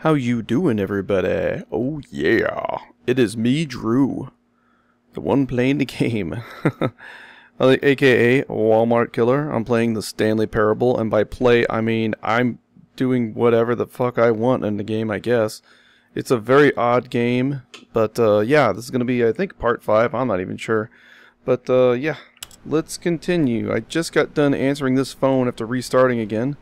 How you doing, everybody? Oh yeah, it is me, Drew, the one playing the game. AKA Walmart Killer. I'm playing the Stanley Parable, and by play I mean I'm doing whatever the fuck I want in the game, I guess. It's a very odd game, but uh, yeah, this is gonna be I think part five. I'm not even sure, but uh, yeah, let's continue. I just got done answering this phone after restarting again,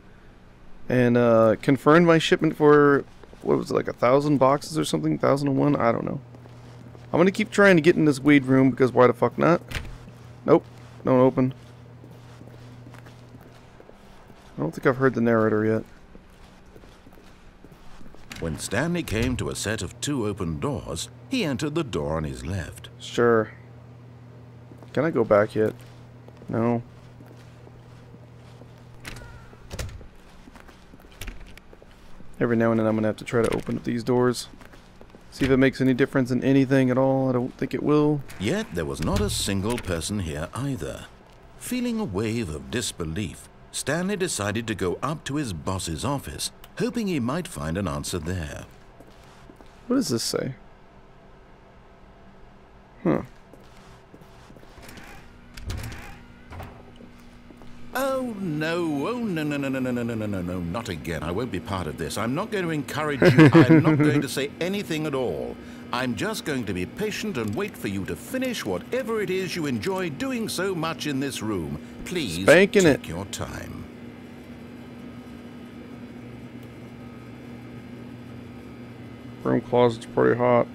and uh, confirmed my shipment for what was it like a thousand boxes or something, thousand and one. I don't know. I'm gonna keep trying to get in this weed room because why the fuck not? Nope, don't open. I don't think I've heard the narrator yet. When Stanley came to a set of two open doors, he entered the door on his left. Sure. Can I go back yet? No. Every now and then I'm going to have to try to open up these doors. See if it makes any difference in anything at all. I don't think it will. Yet there was not a single person here either. Feeling a wave of disbelief, Stanley decided to go up to his boss's office, hoping he might find an answer there. What does this say? Huh. Oh, no. Oh, no, no, no, no, no, no, no, no, no, no, not again. I won't be part of this. I'm not going to encourage you. I'm not going to say anything at all. I'm just going to be patient and wait for you to finish whatever it is you enjoy doing so much in this room. Please Spanking take it. your time. Room closet's pretty hot.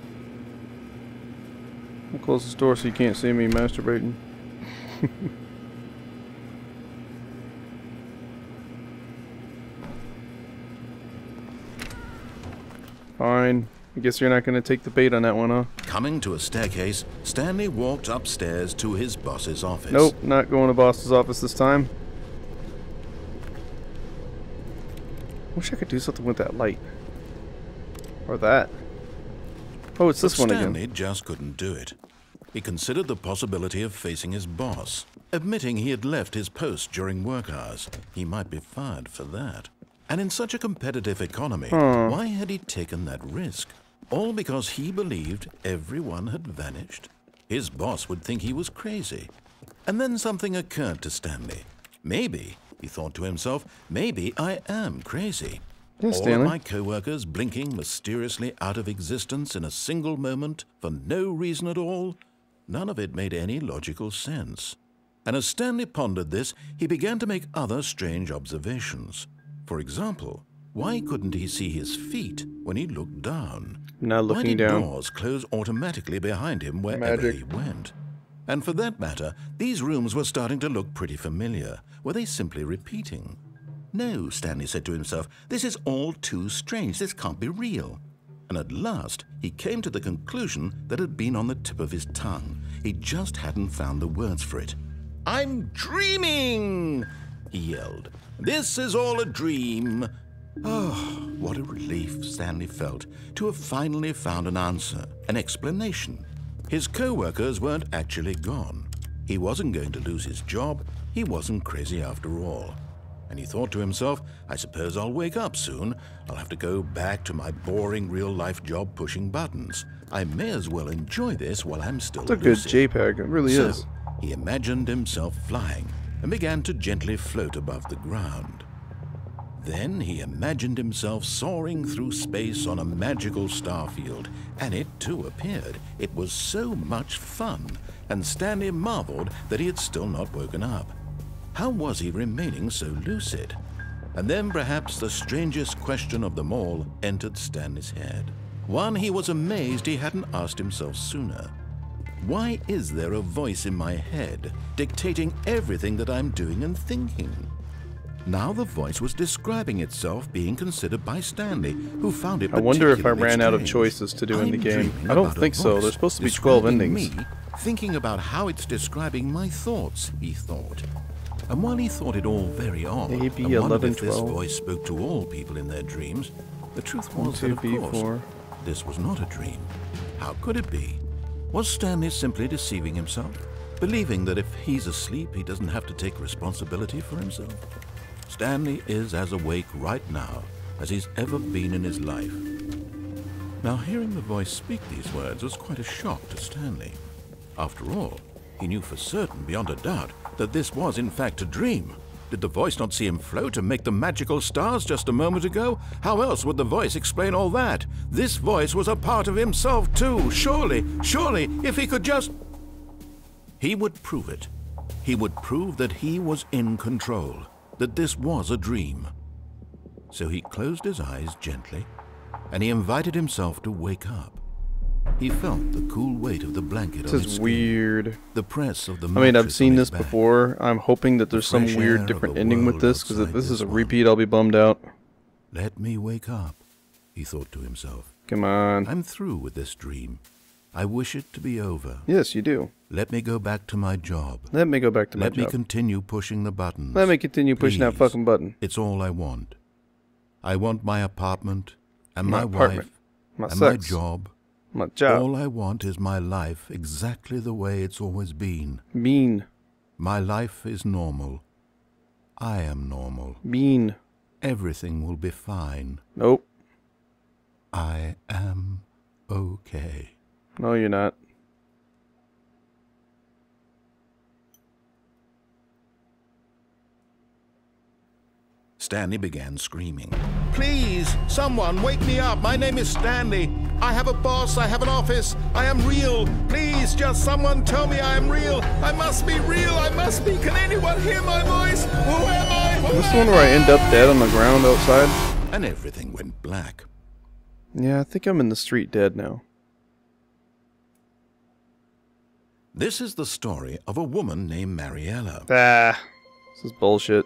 I'll close this door so you can't see me masturbating. Fine. I guess you're not going to take the bait on that one, huh? Coming to a staircase, Stanley walked upstairs to his boss's office. Nope, not going to boss's office this time. Wish I could do something with that light. Or that. Oh, it's this But one Stanley again. just couldn't do it. He considered the possibility of facing his boss, admitting he had left his post during work hours. He might be fired for that. And in such a competitive economy, hmm. why had he taken that risk? All because he believed everyone had vanished? His boss would think he was crazy. And then something occurred to Stanley. Maybe, he thought to himself, maybe I am crazy. Yeah, All Stanley. my co-workers blinking mysteriously out of existence in a single moment for no reason at all? None of it made any logical sense. And as Stanley pondered this, he began to make other strange observations. For example, why couldn't he see his feet when he looked down? Not Why did down. doors close automatically behind him wherever Magic. he went? And for that matter, these rooms were starting to look pretty familiar. Were they simply repeating? No, Stanley said to himself, this is all too strange. This can't be real. And at last, he came to the conclusion that had been on the tip of his tongue. He just hadn't found the words for it. I'm dreaming! He yelled. This is all a dream. Oh, what a relief Stanley felt to have finally found an answer, an explanation. His co-workers weren't actually gone. He wasn't going to lose his job. He wasn't crazy after all. And he thought to himself, I suppose I'll wake up soon. I'll have to go back to my boring real-life job pushing buttons. I may as well enjoy this while I'm still It's a good. JPEG. It really So, is. he imagined himself flying and began to gently float above the ground. Then he imagined himself soaring through space on a magical starfield, and it too appeared. It was so much fun, and Stanley marveled that he had still not woken up. How was he remaining so lucid? And then perhaps the strangest question of them all entered Stanley's head. One he was amazed he hadn't asked himself sooner. Why is there a voice in my head dictating everything that I'm doing and thinking? Now the voice was describing itself being considered by Stanley, who found it I wonder if I ran out of choices to do in the game. I don't think so. There's supposed to be 12 describing endings. Me, thinking about how it's describing my thoughts, he thought. And while he thought it all very odd, B, and wondered 11, if this voice spoke to all people in their dreams, the truth was that, of course, this was not a dream. How could it be? Was Stanley simply deceiving himself? Believing that if he's asleep, he doesn't have to take responsibility for himself? Stanley is as awake right now as he's ever been in his life. Now, hearing the voice speak these words was quite a shock to Stanley. After all, he knew for certain, beyond a doubt, that this was in fact a dream. Did the voice not see him float and make the magical stars just a moment ago? How else would the voice explain all that? This voice was a part of himself too. Surely, surely, if he could just... He would prove it. He would prove that he was in control, that this was a dream. So he closed his eyes gently, and he invited himself to wake up. He felt the cool weight of the blanket This on his is weird. the press of the I mean, I've seen this back. before. I'm hoping that there's some fresh weird different ending with this, because if this is a repeat, I'll be bummed out. Let me wake up, he thought to himself. Come on. I'm through with this dream. I wish it to be over. Yes, you do. Let me go back to my job. Let me go back to my Let me continue pushing the buttons. Let me continue pushing that fucking button. It's all I want. I want my apartment and My my, apartment. wife My and my job. All I want is my life exactly the way it's always been. Bean. My life is normal. I am normal. Bean. Everything will be fine. Nope. I am okay. No, you're not. Stanley began screaming. Please, someone, wake me up. My name is Stanley. I have a boss. I have an office. I am real. Please, just someone tell me I am real. I must be real. I must be. Can anyone hear my voice? Who am I? Who This am one where I end up dead on the ground outside? And everything went black. Yeah, I think I'm in the street dead now. This is the story of a woman named Mariella. Ah. This is bullshit.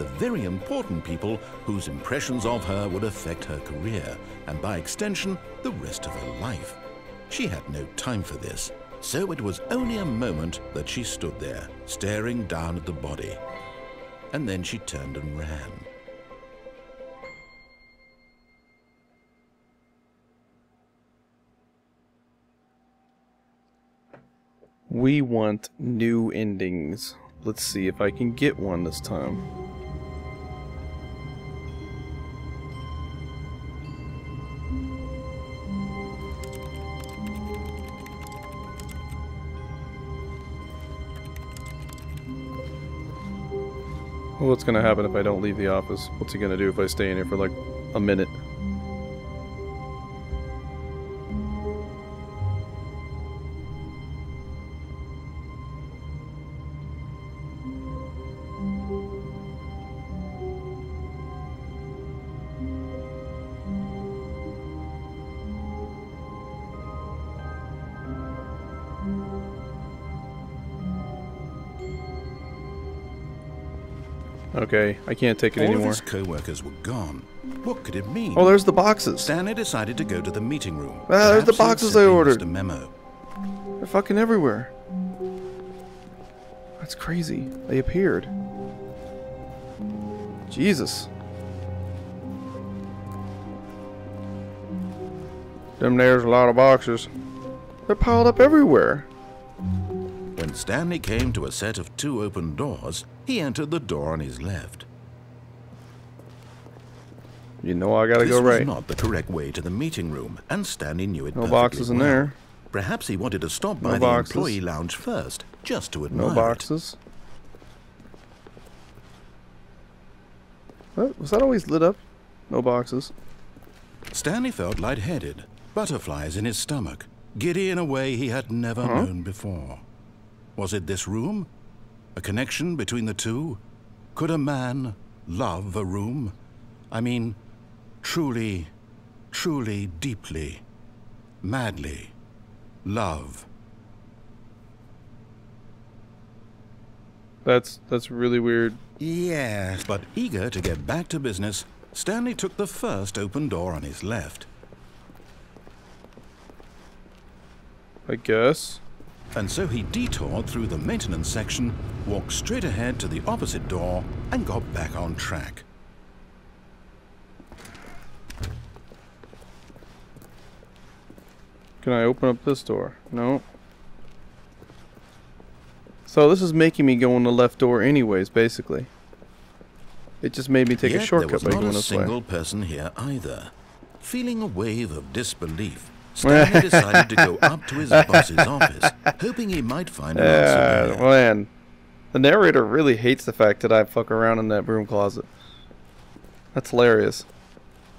The very important people whose impressions of her would affect her career, and by extension, the rest of her life. She had no time for this, so it was only a moment that she stood there, staring down at the body. And then she turned and ran. We want new endings. Let's see if I can get one this time. What's gonna happen if I don't leave the office? What's he gonna do if I stay in here for like a minute? Okay, I can't take it All anymore. his co-workers were gone. What could it mean? Oh, there's the boxes. Stanley decided to go to the meeting room. Ah, there's the Perhaps he had boxes I ordered. A memo. They're fucking everywhere. That's crazy. They appeared. Jesus. Them there's a lot of boxes. They're piled up everywhere. When Stanley came to a set of two open doors, he entered the door on his left. You know I gotta this go was right. not the correct way to the meeting room, and Stanley knew it No boxes in well. there. Perhaps he wanted to stop No by boxes. the employee lounge first, just to admire No it. boxes. What? Was that always lit up? No boxes. Stanley felt lightheaded, butterflies in his stomach. giddy in a way he had never known before. Was it this room? A connection between the two? Could a man love a room? I mean, truly, truly, deeply, madly love. That's that's really weird. Yes. But eager to get back to business, Stanley took the first open door on his left. I guess. And so he detoured through the maintenance section, walked straight ahead to the opposite door, and got back on track. Can I open up this door? No. So this is making me go in the left door anyways, basically. It just made me take Yet a shortcut by going there by was not a single way. person here either. Feeling a wave of disbelief, Stanley decided to go up to his boss's office, hoping he might find an answer Uh, man. The narrator really hates the fact that I fuck around in that broom closet. That's hilarious.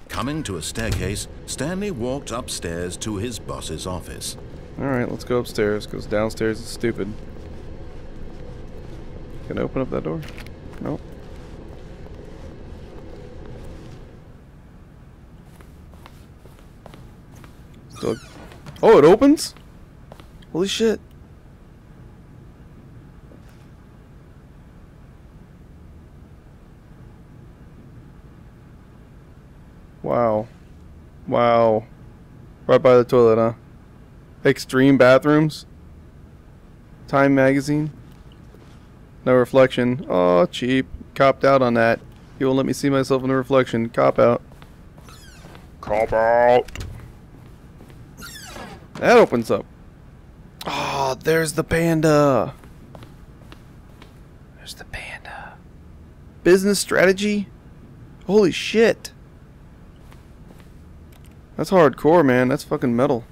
Coming to a staircase, Stanley walked upstairs to his boss's office. Alright, let's go upstairs, because downstairs is stupid. Can I open up that door? Nope. Still. Oh, it opens? Holy shit. Wow. Wow. Right by the toilet, huh? Extreme bathrooms. Time magazine. No reflection. Oh, cheap. Copped out on that. You won't let me see myself in the reflection. Cop out. Cop out. That opens up. Oh, there's the panda. There's the panda. Business strategy? Holy shit. That's hardcore, man. That's fucking metal.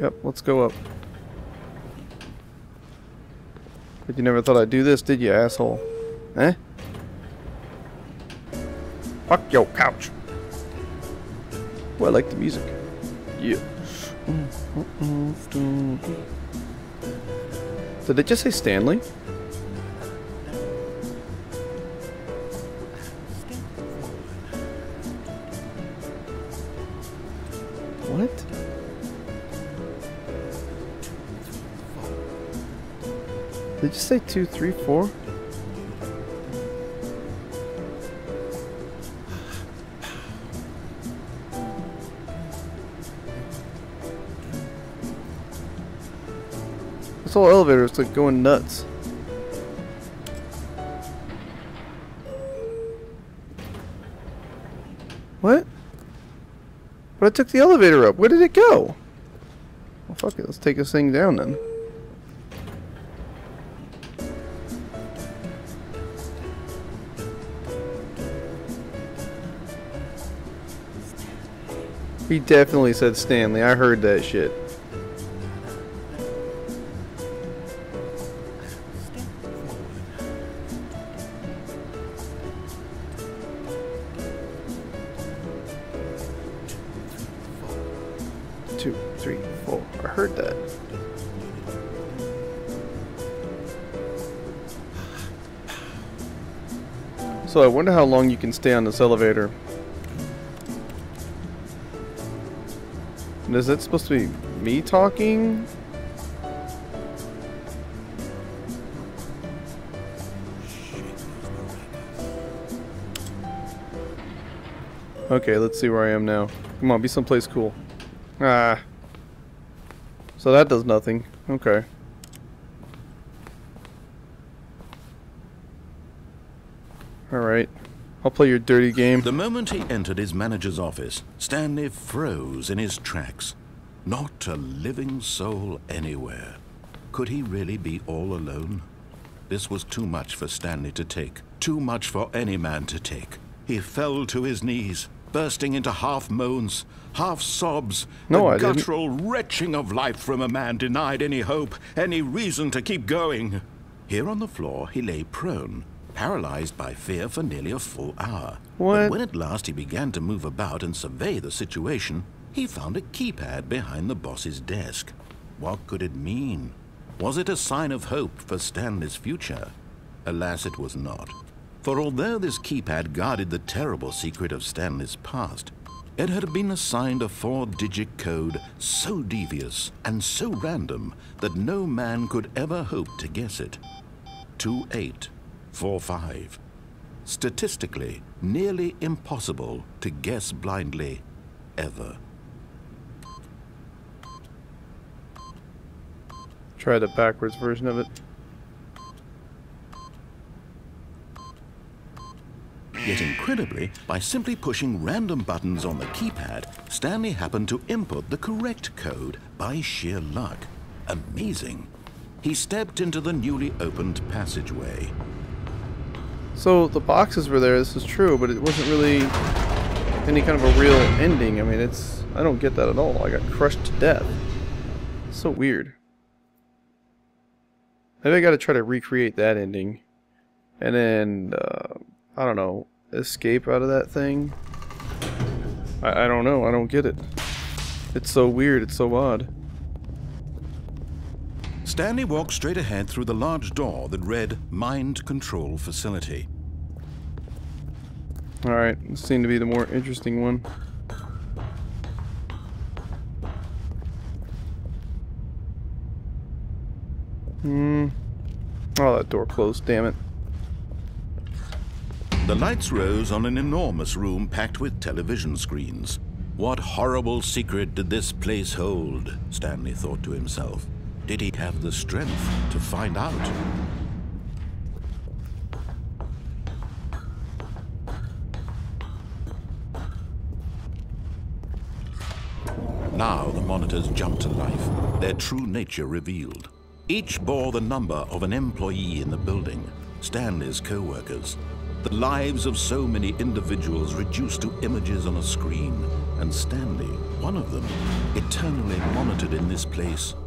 Yep, let's go up. But you never thought I'd do this, did you, asshole? Eh? Fuck your couch. Well, I like the music. Yeah. Did it just say Stanley? What? Did you say two, three, four? Whole elevator is like going nuts. What? But I took the elevator up. Where did it go? Well, fuck it. Let's take this thing down then. He definitely said Stanley. I heard that shit. So I wonder how long you can stay on this elevator. And Is that supposed to be me talking? Okay, let's see where I am now. Come on, be someplace cool. Ah. So that does nothing. Okay. Alright. I'll play your dirty game. The moment he entered his manager's office, Stanley froze in his tracks. Not a living soul anywhere. Could he really be all alone? This was too much for Stanley to take. Too much for any man to take. He fell to his knees, bursting into half moans, half sobs. No, the I didn't. guttural retching of life from a man denied any hope, any reason to keep going. Here on the floor, he lay prone, paralyzed by fear for nearly a full hour. What? But when at last he began to move about and survey the situation, he found a keypad behind the boss's desk. What could it mean? Was it a sign of hope for Stanley's future? Alas, it was not. For although this keypad guarded the terrible secret of Stanley's past, it had been assigned a four-digit code so devious and so random that no man could ever hope to guess it. 2845. Statistically, nearly impossible to guess blindly, ever. Try the backwards version of it. Yet incredibly, by simply pushing random buttons on the keypad, Stanley happened to input the correct code by sheer luck. Amazing. He stepped into the newly opened passageway. So the boxes were there, this is true, but it wasn't really any kind of a real ending. I mean, it's... I don't get that at all. I got crushed to death. so weird. Maybe I gotta try to recreate that ending. And then, uh, I don't know, escape out of that thing? I, I don't know, I don't get it. It's so weird, it's so odd. Stanley walked straight ahead through the large door that read Mind Control Facility. Alright, this seemed to be the more interesting one. Hmm. Oh, that door closed, damn it. The lights rose on an enormous room packed with television screens. What horrible secret did this place hold? Stanley thought to himself. Did he have the strength to find out? Now the monitors jumped to life, their true nature revealed. Each bore the number of an employee in the building, Stanley's co-workers. The lives of so many individuals reduced to images on a screen, and Stanley, one of them, eternally monitored in this place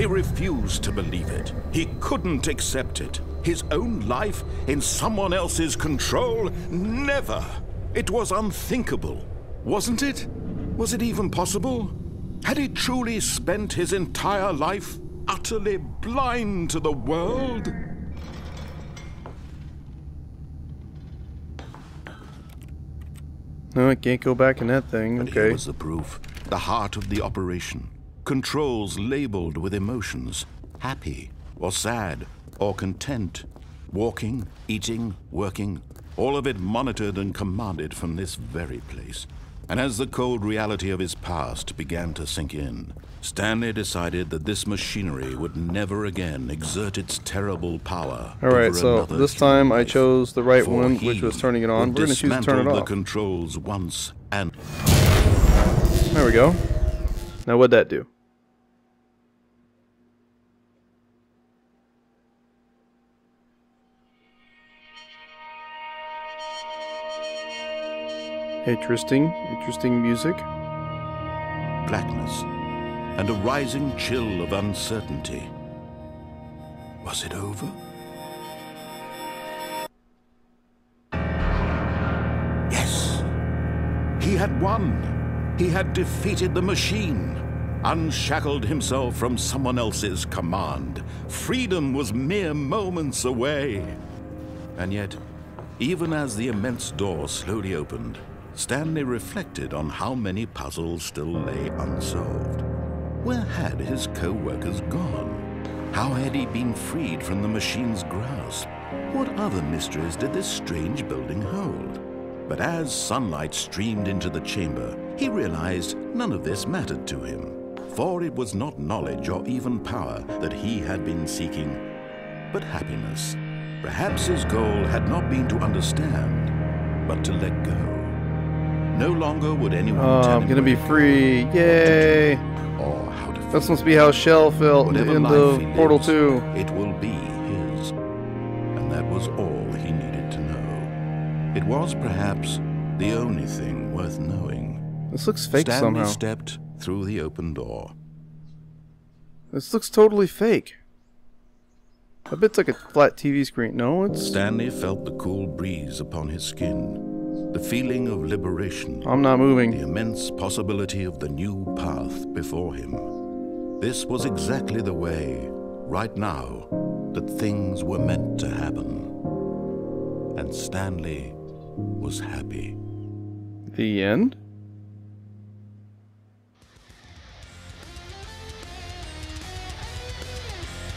He refused to believe it. He couldn't accept it. His own life in someone else's control? Never. It was unthinkable. Wasn't it? Was it even possible? Had he truly spent his entire life utterly blind to the world? No, I can't go back in that thing. But okay. here was the proof. The heart of the operation. Controls labeled with emotions. Happy, or sad, or content. Walking, eating, working. All of it monitored and commanded from this very place. And as the cold reality of his past began to sink in, Stanley decided that this machinery would never again exert its terrible power. All right, so this time I chose the right one, which was turning it on. We're going to choose to turn it dismantle the controls once and There we go. Now what'd that do? Interesting, interesting music. blackness and a rising chill of uncertainty. Was it over? Yes. He had won. He had defeated the machine, unshackled himself from someone else's command. Freedom was mere moments away. And yet, even as the immense door slowly opened, Stanley reflected on how many puzzles still lay unsolved. Where had his co-workers gone? How had he been freed from the machine's grasp? What other mysteries did this strange building hold? But as sunlight streamed into the chamber, he realized none of this mattered to him. For it was not knowledge or even power that he had been seeking, but happiness. Perhaps his goal had not been to understand, but to let go. No longer would anyone Oh, tell I'm gonna be where to go free. Yay! or how to That's supposed to be how Chell felt Whatever in the Portal lives, 2. It will be his. And that was all he needed to know. It was perhaps the only thing worth knowing. This looks fake Stanley somehow. stepped through the open door. This looks totally fake. I bet it's like a flat TV screen. No, it's. Stanley felt the cool breeze upon his skin, the feeling of liberation, I'm not moving. the immense possibility of the new path before him. This was exactly the way, right now, that things were meant to happen. And Stanley was happy. The end?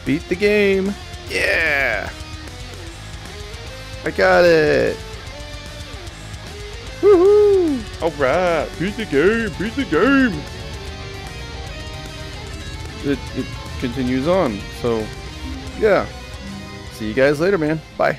Beat the game. Yeah. I got it. Woohoo! Alright, beat the game, beat the game. It, it continues on, so yeah. See you guys later, man. Bye.